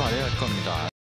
가야 할 겁니다.